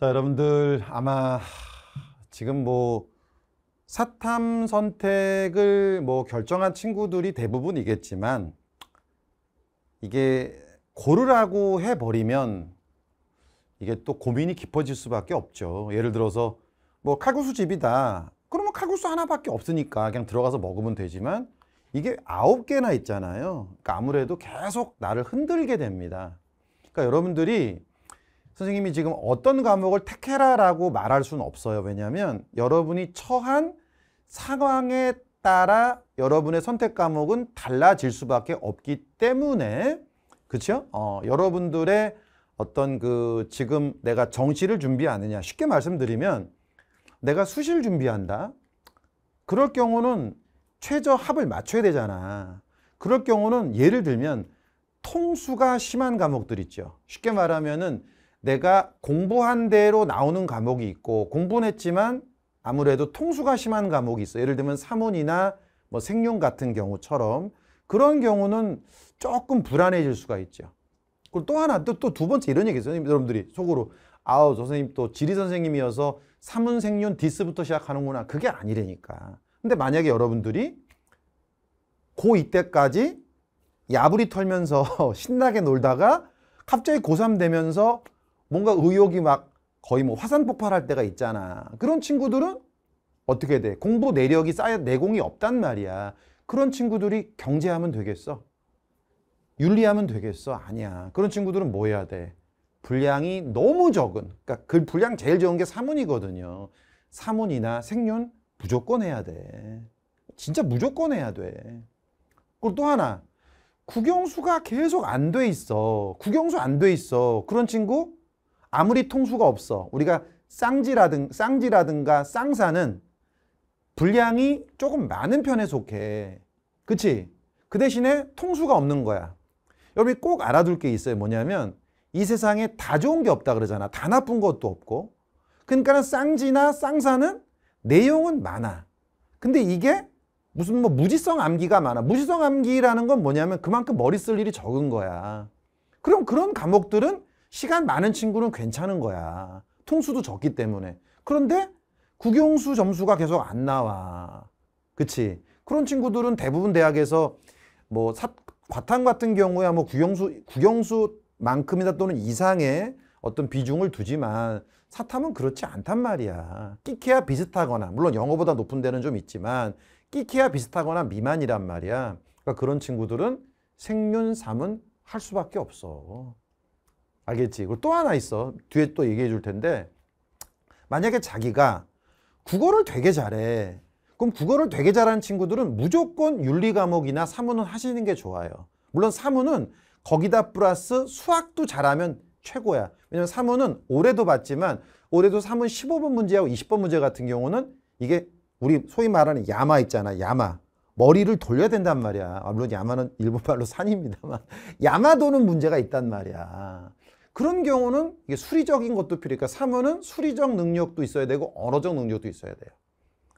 자, 여러분들 아마 지금 뭐 사탐 선택을 뭐 결정한 친구들이 대부분이겠지만 이게 고르라고 해버리면 이게 또 고민이 깊어질 수밖에 없죠. 예를 들어서 뭐 칼국수 집이다. 그러면 칼국수 하나밖에 없으니까 그냥 들어가서 먹으면 되지만 이게 아홉 개나 있잖아요. 그러니까 아무래도 계속 나를 흔들게 됩니다. 그러니까 여러분들이 선생님이 지금 어떤 과목을 택해라라고 말할 수는 없어요. 왜냐하면 여러분이 처한 상황에 따라 여러분의 선택 과목은 달라질 수밖에 없기 때문에 그렇죠? 어, 여러분들의 어떤 그 지금 내가 정시를 준비하느냐 쉽게 말씀드리면 내가 수시를 준비한다. 그럴 경우는 최저 합을 맞춰야 되잖아. 그럴 경우는 예를 들면 통수가 심한 과목들 있죠. 쉽게 말하면은 내가 공부한 대로 나오는 과목이 있고 공부는 했지만 아무래도 통수가 심한 과목이 있어. 예를 들면 사문이나 뭐 생용 같은 경우처럼 그런 경우는 조금 불안해질 수가 있죠. 그리고 또 하나 또또두 번째 이런 얘기 있어요. 여러분들이 속으로 아우 선생님 또 지리 선생님이어서 사문 생륜 디스부터 시작하는구나. 그게 아니라니까. 근데 만약에 여러분들이 고2 때까지 야부리 털면서 신나게 놀다가 갑자기 고3 되면서 뭔가 의욕이 막 거의 뭐 화산 폭발할 때가 있잖아. 그런 친구들은 어떻게 돼? 공부 내력이 쌓여 내공이 없단 말이야. 그런 친구들이 경제하면 되겠어? 윤리하면 되겠어? 아니야. 그런 친구들은 뭐 해야 돼? 분량이 너무 적은, 그러니까 그 분량 제일 적은 게 사문이거든요. 사문이나 생륜 무조건 해야 돼. 진짜 무조건 해야 돼. 그리고 또 하나, 국영수가 계속 안 돼 있어. 국영수 안 돼 있어. 그런 친구 아무리 통수가 없어. 우리가 쌍지라든 쌍지라든가 쌍사는 분량이 조금 많은 편에 속해. 그치? 그 대신에 통수가 없는 거야. 여러분이 꼭 알아둘 게 있어요. 뭐냐면 이 세상에 다 좋은 게 없다 그러잖아. 다 나쁜 것도 없고. 그러니까 쌍지나 쌍사는 내용은 많아. 근데 이게 무슨 뭐 무지성 암기가 많아. 무지성 암기라는 건 뭐냐면 그만큼 머리 쓸 일이 적은 거야. 그럼 그런 과목들은 시간 많은 친구는 괜찮은 거야. 통수도 적기 때문에. 그런데 국영수 점수가 계속 안 나와. 그치? 그런 친구들은 대부분 대학에서 뭐 사, 과탐 같은 경우야 뭐 국영수, 국영수만큼이나 또는 이상의 어떤 비중을 두지만 사탐은 그렇지 않단 말이야. 끼케야 비슷하거나, 물론 영어보다 높은 데는 좀 있지만 끼케야 비슷하거나 미만이란 말이야. 그러니까 그런 친구들은 생륜, 삼은 할 수밖에 없어. 알겠지? 그리고 또 하나 있어. 뒤에 또 얘기해 줄 텐데 만약에 자기가 국어를 되게 잘해. 그럼 국어를 되게 잘하는 친구들은 무조건 윤리 과목이나 사문은 하시는 게 좋아요. 물론 사문은 거기다 플러스 수학도 잘하면 최고야. 왜냐면 사문은 올해도 봤지만 올해도 사문 15번 문제하고 20번 문제 같은 경우는 이게 우리 소위 말하는 야마 있잖아. 야마. 머리를 돌려야 된단 말이야. 아, 물론 야마는 일본말로 산입니다만 야마 도는 문제가 있단 말이야. 그런 경우는 이게 수리적인 것도 필요하니까 사문은 수리적 능력도 있어야 되고 언어적 능력도 있어야 돼요.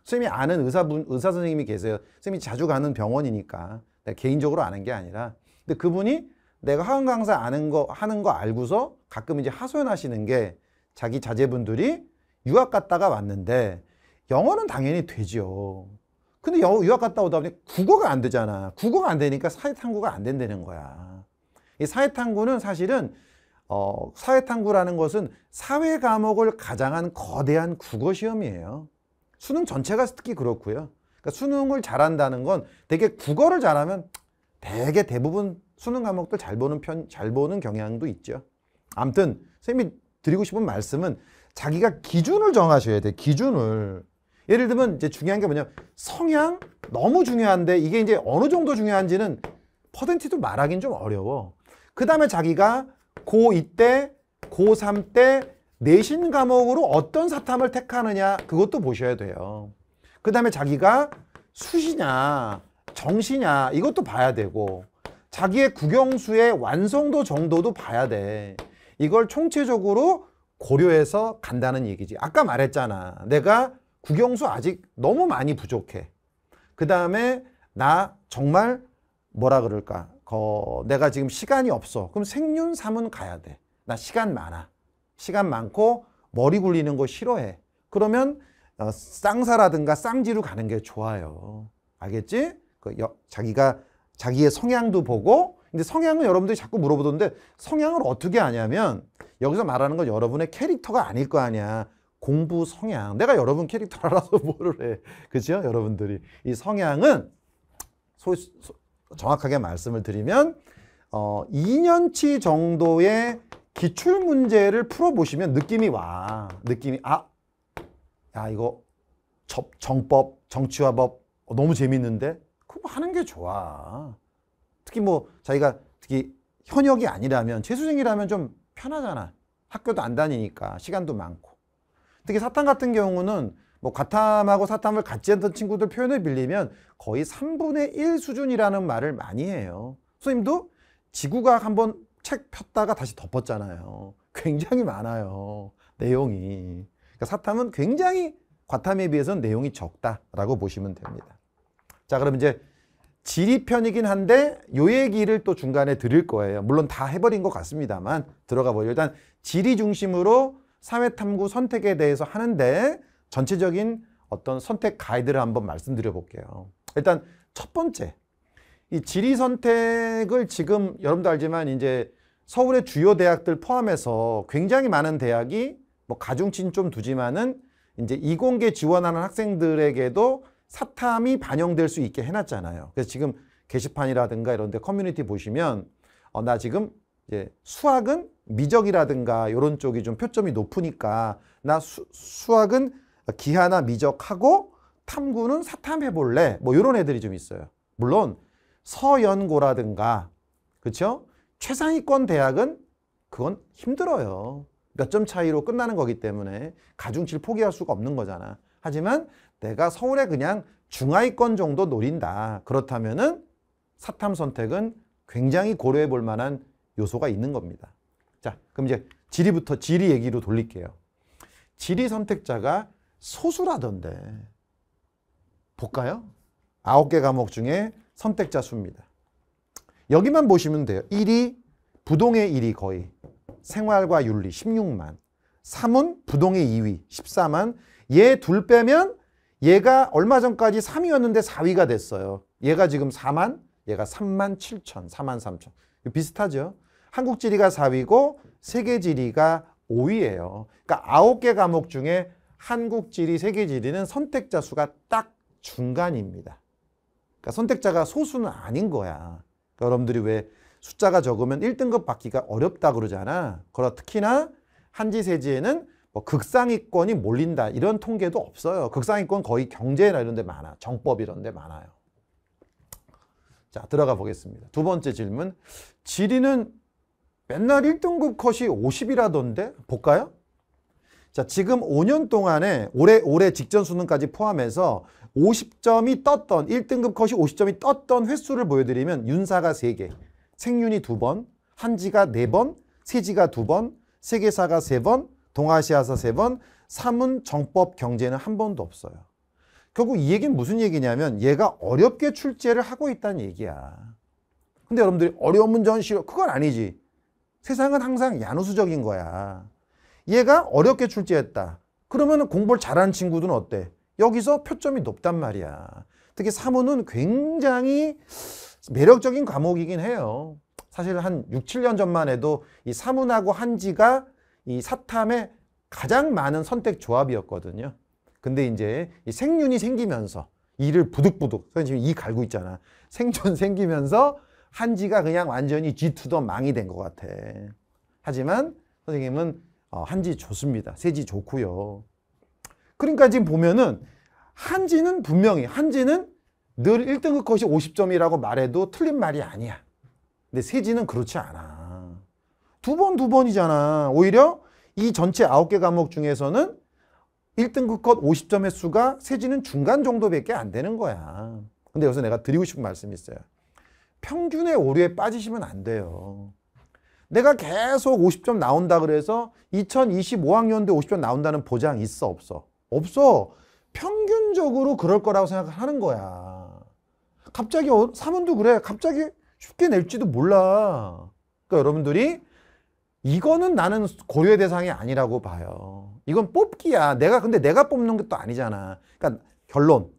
선생님이 아는 의사분, 의사 선생님이 계세요. 선생님이 자주 가는 병원이니까 내가 개인적으로 아는 게 아니라 근데 그분이 내가 화학 강사 아는 거 하는 거 알고서 가끔 이제 하소연하시는 게 자기 자제분들이 유학 갔다가 왔는데 영어는 당연히 되죠. 근데 영어 유학 갔다 오다 보니 국어가 안 되잖아. 국어가 안 되니까 사회탐구가 안 된다는 거야. 이 사회탐구는 사실은 어, 사회탐구라는 것은 사회 과목을 가장한 거대한 국어 시험이에요. 수능 전체가 특히 그렇고요. 그러니까 수능을 잘한다는 건 되게 국어를 잘하면 대개 대부분 수능 과목들 잘 보는 편, 잘 보는 경향도 있죠. 아무튼 선생님이 드리고 싶은 말씀은 자기가 기준을 정하셔야 돼. 기준을. 예를 들면 이제 중요한 게 뭐냐 성향 너무 중요한데 이게 이제 어느 정도 중요한지는 퍼센티도 말하기는 좀 어려워. 그 다음에 자기가 고2 때, 고3 때 내신 과목으로 어떤 사탐을 택하느냐 그것도 보셔야 돼요. 그 다음에 자기가 수시냐 정시냐 이것도 봐야 되고 자기의 국영수의 완성도 정도도 봐야 돼. 이걸 총체적으로 고려해서 간다는 얘기지. 아까 말했잖아. 내가 국영수 아직 너무 많이 부족해. 그 다음에 나 정말 뭐라 그럴까 거, 내가 지금 시간이 없어. 그럼 생륜 삼은 가야 돼. 나 시간 많아. 시간 많고 머리 굴리는 거 싫어해. 그러면 어, 쌍사라든가 쌍지로 가는 게 좋아요. 알겠지? 그 여, 자기가 자기의 성향도 보고 근데 성향은 여러분들이 자꾸 물어보던데 성향을 어떻게 아냐면 여기서 말하는 건 여러분의 캐릭터가 아닐 거 아니야. 공부 성향. 내가 여러분 캐릭터 알아서 뭐를 해. 그죠? 여러분들이. 이 성향은 소, 소, 정확하게 말씀을 드리면 어, 2년치 정도의 기출 문제를 풀어보시면 느낌이 와. 느낌이 아, 야 이거 접, 정법, 정치화법 어, 너무 재밌는데 그거 하는 게 좋아. 특히 뭐 자기가 특히 현역이 아니라면 재수생이라면 좀 편하잖아. 학교도 안 다니니까 시간도 많고. 특히 사탐 같은 경우는 뭐 과탐하고 사탐을 같이 했던 친구들 표현을 빌리면 거의 3분의 1 수준이라는 말을 많이 해요. 선생님도 지구과학 한번 책 폈다가 다시 덮었잖아요. 굉장히 많아요. 내용이. 그러니까 사탐은 굉장히 과탐에 비해서는 내용이 적다라고 보시면 됩니다. 자, 그럼 이제 지리편이긴 한데 요 얘기를 또 중간에 드릴 거예요. 물론 다 해버린 것 같습니다만 들어가 보죠. 일단 지리 중심으로 사회탐구 선택에 대해서 하는데 전체적인 어떤 선택 가이드를 한번 말씀드려 볼게요. 일단 첫 번째, 이 지리 선택을 지금 여러분도 알지만 이제 서울의 주요 대학들 포함해서 굉장히 많은 대학이 뭐 가중치는 좀 두지만은 이제 이공계 지원하는 학생들에게도 사탐이 반영될 수 있게 해놨잖아요. 그래서 지금 게시판이라든가 이런 데 커뮤니티 보시면 어, 나 지금 이제 수학은 미적이라든가 이런 쪽이 좀 표점이 높으니까 나 수, 수학은 기하나 미적하고 탐구는 사탐해볼래. 뭐 이런 애들이 좀 있어요. 물론 서연고라든가 그렇죠? 최상위권 대학은 그건 힘들어요. 몇 점 차이로 끝나는 거기 때문에 가중치를 포기할 수가 없는 거잖아. 하지만 내가 서울에 그냥 중하위권 정도 노린다. 그렇다면 은 사탐 선택은 굉장히 고려해 볼 만한 요소가 있는 겁니다. 자, 그럼 이제 지리부터 지리 얘기로 돌릴게요. 지리 선택자가 소수라던데. 볼까요? 아홉 개 과목 중에 선택자 수입니다. 여기만 보시면 돼요. 1위, 부동의 1위 거의. 생활과 윤리 16만. 3은 부동의 2위 14만. 얘 둘 빼면 얘가 얼마 전까지 3위였는데 4위가 됐어요. 얘가 지금 4만, 얘가 3만 7천, 4만 3천. 비슷하죠? 한국 지리가 4위고 세계 지리가 5위예요. 그러니까 9개 과목 중에 한국 지리, 세계 지리는 선택자 수가 딱 중간입니다. 그러니까 선택자가 소수는 아닌 거야. 그러니까 여러분들이 왜 숫자가 적으면 1등급 받기가 어렵다 그러잖아. 그러나 특히나 한지 세지에는 뭐 극상위권이 몰린다 이런 통계도 없어요. 극상위권 거의 경제나 이런 데 많아. 정법 이런 데 많아요. 자, 들어가 보겠습니다. 두 번째 질문. 지리는 맨날 1등급 컷이 50이라던데 볼까요? 자, 지금 5년 동안에 올해 올해 직전 수능까지 포함해서 50점이 떴던 1등급 컷이 50점이 떴던 횟수를 보여드리면 윤사가 3개, 생윤이 2번, 한지가 4번, 세지가 2번, 세계사가 3번, 동아시아사 3번, 삼은 정법 경제는 한 번도 없어요. 결국 이 얘기는 무슨 얘기냐면 얘가 어렵게 출제를 하고 있다는 얘기야. 근데 여러분들이 어려운 문제는 싫어. 그건 아니지. 세상은 항상 야누수적인 거야. 얘가 어렵게 출제했다. 그러면 공부를 잘하는 친구들은 어때? 여기서 표점이 높단 말이야. 특히 사문은 굉장히 매력적인 과목이긴 해요. 사실 한 6, 7년 전만 해도 이 사문하고 한지가 이 사탐의 가장 많은 선택 조합이었거든요. 근데 이제 이 생륜이 생기면서 이를 부득부득 선생님 지금 이 갈고 있잖아. 생존 생기면서 한지가 그냥 완전히 G2더 망이 된 것 같아. 하지만 선생님은 어, 한지 좋습니다. 세지 좋고요. 그러니까 지금 보면은 한지는 분명히 한지는 늘 1등급 컷이 50점이라고 말해도 틀린 말이 아니야. 근데 세지는 그렇지 않아. 두 번, 두 번이잖아. 오히려 이 전체 9개 과목 중에서는 1등급 컷 50점 횟수가 세지는 중간 정도밖에 안 되는 거야. 근데 여기서 내가 드리고 싶은 말씀이 있어요. 평균의 오류에 빠지시면 안 돼요. 내가 계속 50점 나온다 그래서 2025학년도에 50점 나온다는 보장 있어 없어? 없어. 평균적으로 그럴 거라고 생각하는 거야. 갑자기 사문도 그래. 갑자기 쉽게 낼지도 몰라. 그러니까 여러분들이 이거는 나는 고려의 대상이 아니라고 봐요. 이건 뽑기야. 내가 근데 내가 뽑는 것도 아니잖아. 그러니까 결론.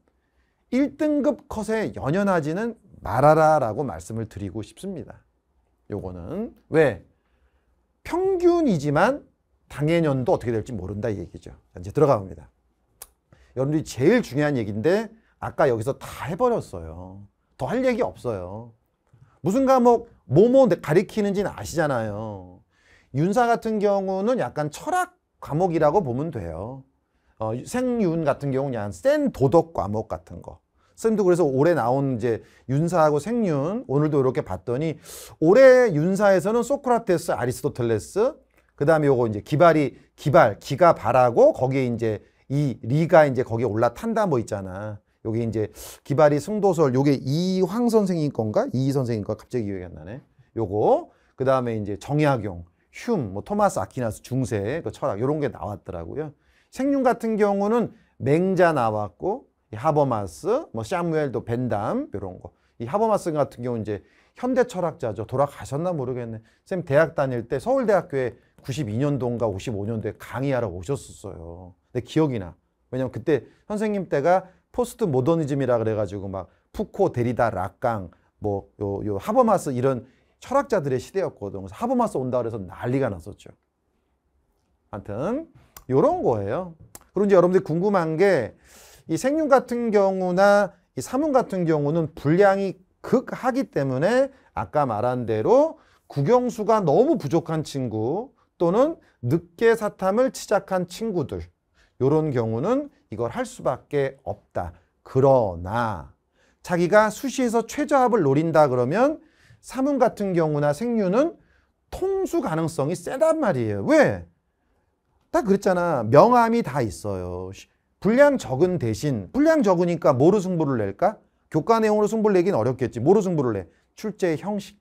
1등급 컷에 연연하지는 말아라라고 말씀을 드리고 싶습니다. 요거는 왜 평균이지만 당해년도 어떻게 될지 모른다 이 얘기죠. 이제 들어가 봅니다. 여러분들이 제일 중요한 얘기인데 아까 여기서 다 해버렸어요. 더 할 얘기 없어요. 무슨 과목 뭐뭐 가리키는지는 아시잖아요. 윤사 같은 경우는 약간 철학 과목이라고 보면 돼요. 어, 생윤 같은 경우는 약간 센 도덕 과목 같은 거. 선생님도 그래서 올해 나온 이제 윤사하고 생윤 오늘도 이렇게 봤더니 올해 윤사에서는 소크라테스, 아리스토텔레스 그다음에 요거 이제 기발이 기발 기가 발하고 거기에 이제 이 리가 이제 거기에 올라탄다 뭐 있잖아. 요게 이제 기발이 승도설 요게 이황 선생님 건가? 이 선생님 거 갑자기 기억이 안 나네. 요거 그다음에 이제 정약용, 흉, 뭐 토마스 아퀴나스 중세 그 철학 요런 게 나왔더라고요. 생윤 같은 경우는 맹자 나왔고 하버마스, 뭐 샤무엘도 벤담 이런 거. 이 하버마스 같은 경우 이제 현대 철학자죠. 돌아가셨나 모르겠네. 쌤 대학 다닐 때 서울대학교에 92년도인가 55년도에 강의하러 오셨었어요. 근데 기억이 나. 왜냐면 그때 선생님 때가 포스트 모더니즘이라 그래가지고 막 푸코, 데리다, 라캉, 뭐 요 요 하버마스 이런 철학자들의 시대였거든. 그래서 하버마스 온다 그래서 난리가 났었죠. 아무튼 요런 거예요. 그리고 여러분들이 궁금한 게 이 생윤 같은 경우나 이 사문 같은 경우는 분량이 극하기 때문에 아까 말한 대로 국영수가 너무 부족한 친구 또는 늦게 사탐을 시작한 친구들 요런 경우는 이걸 할 수밖에 없다. 그러나 자기가 수시에서 최저합을 노린다 그러면 사문 같은 경우나 생류는 통수 가능성이 세단 말이에요. 왜? 딱 그랬잖아. 명암이 다 있어요. 분량 적은 대신 분량 적으니까 뭐로 승부를 낼까? 교과 내용으로 승부를 내긴 어렵겠지. 뭐로 승부를 내? 출제 형식.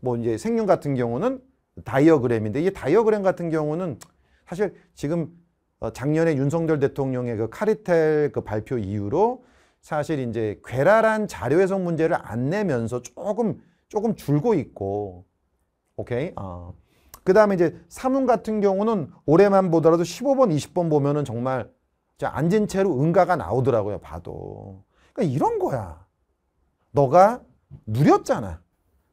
뭐 이제 생륜 같은 경우는 다이어그램인데 이 다이어그램 같은 경우는 사실 지금 어, 작년에 윤석열 대통령의 그 카리텔 그 발표 이후로 사실 이제 괴랄한 자료 해석 문제를 안 내면서 조금 조금 줄고 있고 오케이 어. 그 다음에 이제 사문 같은 경우는 올해만 보더라도 15번 20번 보면은 정말 앉은 채로 응가가 나오더라고요 봐도 그러니까 이런 거야 너가 누렸잖아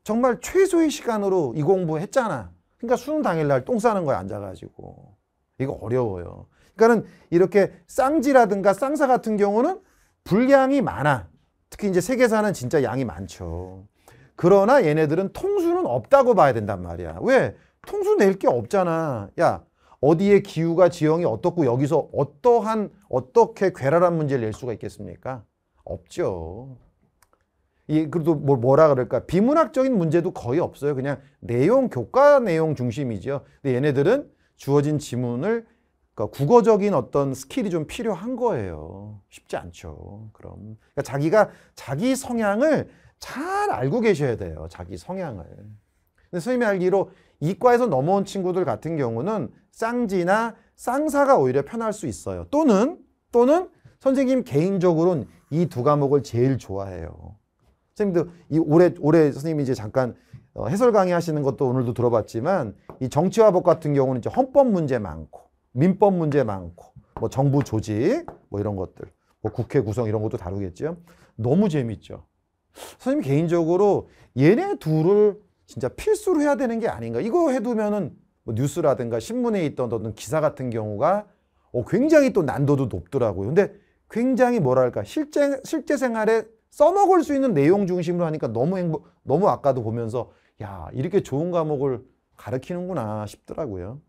정말 최소의 시간으로 이 공부했잖아 그러니까 수능 당일날 똥 싸는 거야 앉아가지고 이거 어려워요 그러니까는 이렇게 쌍지라든가 쌍사 같은 경우는 분량이 많아. 특히 이제 세계사는 진짜 양이 많죠. 그러나 얘네들은 통수는 없다고 봐야 된단 말이야. 왜? 통수 낼 게 없잖아. 야, 어디에 기후가 지형이 어떻고 여기서 어떠한 어떻게 괴랄한 문제를 낼 수가 있겠습니까? 없죠. 이 그래도 뭐 뭐라 그럴까? 비문학적인 문제도 거의 없어요. 그냥 내용 교과 내용 중심이죠. 근데 얘네들은 주어진 지문을 그러니까 국어적인 어떤 스킬이 좀 필요한 거예요. 쉽지 않죠. 그럼 그러니까 자기가 자기 성향을 잘 알고 계셔야 돼요. 자기 성향을. 근데 선생님이 알기로 이과에서 넘어온 친구들 같은 경우는 쌍지나 쌍사가 오히려 편할 수 있어요. 또는 또는 선생님 개인적으로는 이 두 과목을 제일 좋아해요. 선생님도 이 올해 올해 선생님이 이제 잠깐 어, 해설 강의 하시는 것도 오늘도 들어봤지만 이 정치화 법 같은 경우는 이제 헌법 문제 많고 민법 문제 많고 뭐 정부 조직 뭐 이런 것들 뭐 국회 구성 이런 것도 다루겠죠. 너무 재밌죠. 선생님 개인적으로 얘네 둘을 진짜 필수로 해야 되는 게 아닌가. 이거 해두면은 뭐 뉴스라든가 신문에 있던 어떤 기사 같은 경우가 어, 굉장히 또 난도도 높더라고요. 근데 굉장히 뭐랄까 실제 실제 생활에 써먹을 수 있는 내용 중심으로 하니까 너무 행복, 너무 아까도 보면서 야 이렇게 좋은 과목을 가르치는구나 싶더라고요.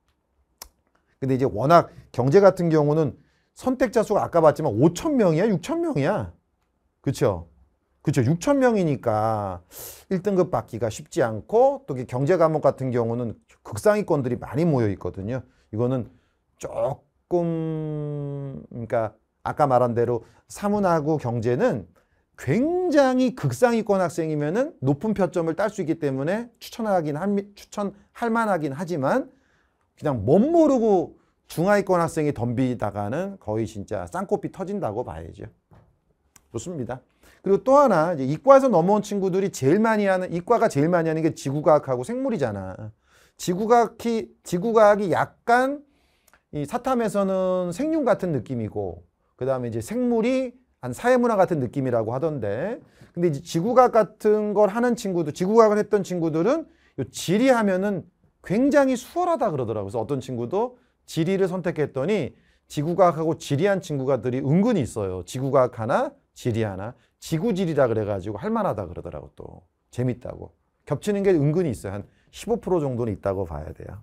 근데 이제 워낙 경제 같은 경우는 선택자 수가 아까 봤지만 5천 명이야, 6천 명이야. 그렇죠? 그렇죠. 6천 명이니까 1등급 받기가 쉽지 않고 또 경제 과목 같은 경우는 극상위권들이 많이 모여 있거든요. 이거는 조금 그러니까 아까 말한 대로 사문하고 경제는 굉장히 극상위권 학생이면은 높은 표점을 딸 수 있기 때문에 추천하긴 한, 추천할 만하긴 하지만 그냥 멋 모르고 중하위권 학생이 덤비다가는 거의 진짜 쌍코피 터진다고 봐야죠. 좋습니다. 그리고 또 하나 이제 이과에서 넘어온 친구들이 제일 많이 하는 이과가 제일 많이 하는 게 지구과학하고 생물이잖아. 지구과학이 지구과학이 약간 이 사탐에서는 생륜 같은 느낌이고 그다음에 이제 생물이 한 사회문화 같은 느낌이라고 하던데 근데 이제 지구과학 같은 걸 하는 친구들 지구과학을 했던 친구들은 요 지리 하면은 굉장히 수월하다 그러더라고요. 그래서 어떤 친구도 지리를 선택했더니 지구과학하고 지리한 친구가들이 은근히 있어요. 지구과학 하나, 지리 하나, 지구지리라 그래가지고 할만하다 그러더라고 또 재밌다고 겹치는 게 은근히 있어요. 한 15% 정도는 있다고 봐야 돼요.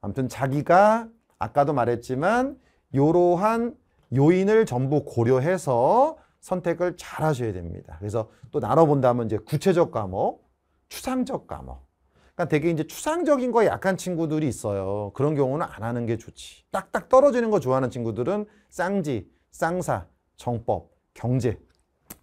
아무튼 자기가 아까도 말했지만 이러한 요인을 전부 고려해서 선택을 잘 하셔야 됩니다. 그래서 또 나눠본다면 이제 구체적 과목, 추상적 과목. 그러니까 되게 이제 추상적인 거에 약한 친구들이 있어요. 그런 경우는 안 하는 게 좋지. 딱딱 떨어지는 거 좋아하는 친구들은 쌍지, 쌍사, 정법, 경제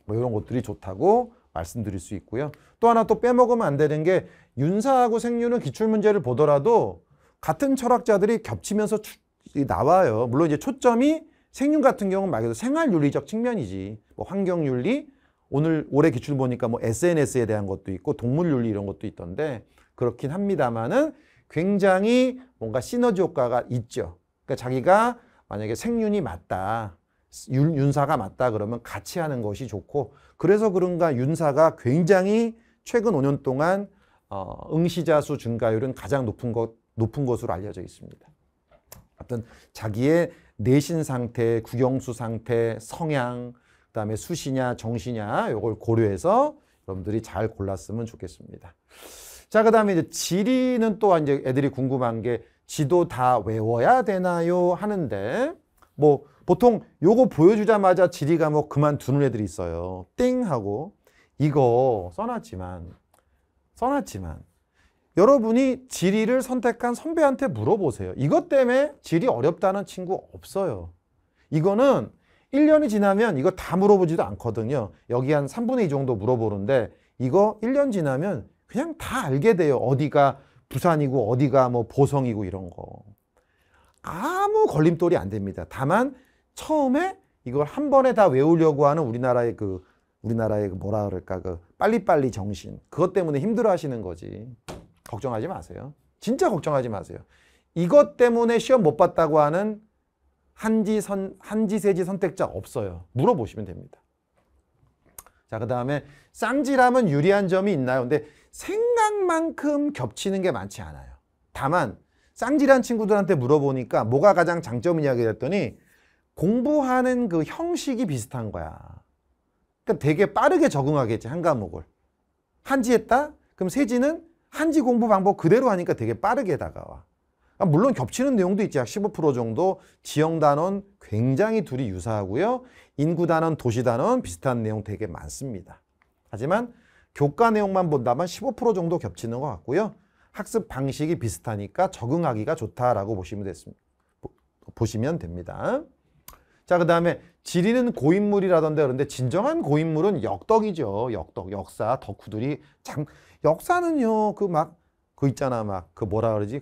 뭐 이런 것들이 좋다고 말씀드릴 수 있고요. 또 하나 또 빼먹으면 안 되는 게 윤사하고 생류는 기출문제를 보더라도 같은 철학자들이 겹치면서 추, 나와요. 물론 이제 초점이 생륜 같은 경우는 말 그대로 생활윤리적 측면이지. 뭐 환경윤리, 오늘 올해 기출 보니까 뭐 SNS에 대한 것도 있고 동물윤리 이런 것도 있던데 그렇긴 합니다만은 굉장히 뭔가 시너지 효과가 있죠. 그러니까 자기가 만약에 생륜이 맞다. 윤, 윤사가 맞다 그러면 같이 하는 것이 좋고 그래서 그런가 윤사가 굉장히 최근 5년 동안 어, 응시자 수 증가율은 가장 높은 것 높은 것으로 알려져 있습니다. 어떤 자기의 내신 상태, 국영수 상태, 성향, 그다음에 수시냐 정시냐 요걸 고려해서 여러분들이 잘 골랐으면 좋겠습니다. 자, 그다음에 이제 지리는 또 이제 애들이 궁금한 게 지도 다 외워야 되나요 하는데 뭐 보통 요거 보여주자마자 지리 과목 뭐 그만두는 애들이 있어요. 띵 하고 이거 써놨지만 써놨지만 여러분이 지리를 선택한 선배한테 물어보세요. 이것 때문에 지리 어렵다는 친구 없어요. 이거는 1년이 지나면 이거 다 물어보지도 않거든요. 여기 한 3분의 2 정도 물어보는데 이거 1년 지나면 그냥 다 알게 돼요. 어디가 부산이고 어디가 뭐 보성이고 이런 거. 아무 걸림돌이 안 됩니다. 다만 처음에 이걸 한 번에 다 외우려고 하는 우리나라의 그 우리나라의 그 뭐라 그럴까 그 빨리빨리 정신 그것 때문에 힘들어 하시는 거지. 걱정하지 마세요. 진짜 걱정하지 마세요. 이것 때문에 시험 못 봤다고 하는 한지 선 한지 세지 선택자 없어요. 물어보시면 됩니다. 자, 그 다음에 쌍지라면 유리한 점이 있나요? 근데 생각만큼 겹치는 게 많지 않아요. 다만 쌍지란 친구들한테 물어보니까 뭐가 가장 장점이냐 그랬더니 공부하는 그 형식이 비슷한 거야. 그러니까 되게 빠르게 적응하겠지, 한 과목을. 한지 했다? 그럼 세지는 한지 공부 방법 그대로 하니까 되게 빠르게 다가와. 그러니까 물론 겹치는 내용도 있지. 약 15% 정도. 지형 단원 굉장히 둘이 유사하고요. 인구 단원, 도시 단원 비슷한 내용 되게 많습니다. 하지만 교과 내용만 본다면 15% 정도 겹치는 것 같고요. 학습 방식이 비슷하니까 적응하기가 좋다라고 보시면 됐습니다. 보시면 됩니다. 자, 그 다음에 지리는 고인물이라던데 그런데 진정한 고인물은 역덕이죠. 역덕, 역사, 덕후들이 장, 역사는요, 그 막, 그 있잖아. 막, 그 뭐라 그러지?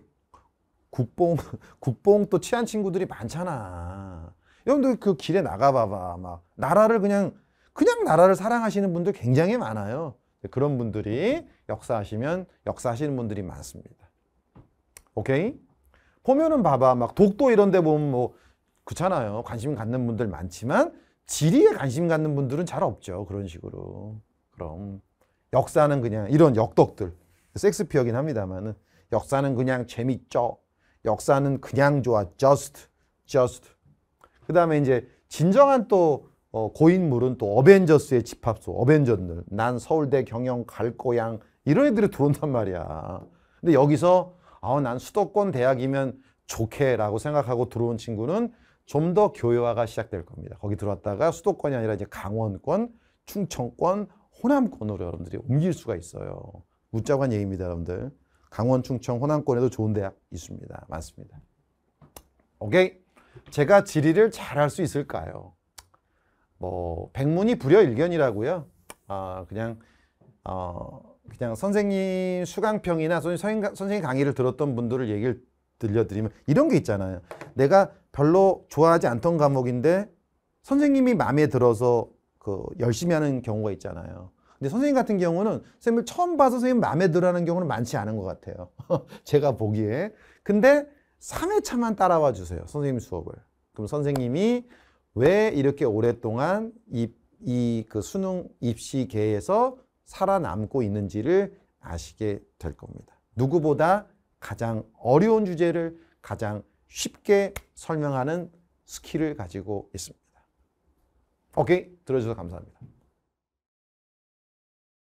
국뽕, 국뽕 또 취한 친구들이 많잖아. 여러분들 그 길에 나가봐봐. 막, 나라를 그냥, 그냥 나라를 사랑하시는 분들 굉장히 많아요. 그런 분들이 역사하시면, 역사하시는 분들이 많습니다. 오케이? 보면은 봐봐. 막 독도 이런 데 보면 뭐, 그렇잖아요. 관심 갖는 분들 많지만 지리에 관심 갖는 분들은 잘 없죠. 그런 식으로. 그럼 역사는 그냥 이런 역덕들 섹스피어긴 합니다만은 역사는 그냥 재밌죠. 역사는 그냥 좋아. just, just. 그 다음에 이제 진정한 또 어, 고인물은 또 어벤져스의 집합소, 어벤져들. 난 서울대 경영 갈 거양 이런 애들이 들어온단 말이야. 근데 여기서 아, 난 수도권 대학이면 좋게라고 생각하고 들어온 친구는 좀 더 교회화가 시작될 겁니다. 거기 들어왔다가 수도권이 아니라 이제 강원권, 충청권, 호남권으로 여러분들이 옮길 수가 있어요. 웃자고 한 얘기입니다, 여러분들. 강원, 충청, 호남권에도 좋은 대학 있습니다. 많습니다. 오케이. 제가 지리를 잘 할 수 있을까요? 뭐 백문이 불여일견이라고요. 아 그냥 어 그냥 선생님 수강평이나 선생님 강의를 들었던 분들을 얘기를 들려드리면 이런 게 있잖아요. 내가 별로 좋아하지 않던 과목인데 선생님이 마음에 들어서 그 열심히 하는 경우가 있잖아요. 근데 선생님 같은 경우는 선생님을 처음 봐서 선생님 마음에 들어 하는 경우는 많지 않은 것 같아요. 제가 보기에. 근데 3회차만 따라와 주세요. 선생님 수업을. 그럼 선생님이 왜 이렇게 오랫동안 이, 이 그 수능 입시계에서 살아남고 있는지를 아시게 될 겁니다. 누구보다 가장 어려운 주제를 가장 쉽게 설명하는 스킬을 가지고 있습니다. 오케이? 들어주셔서 감사합니다.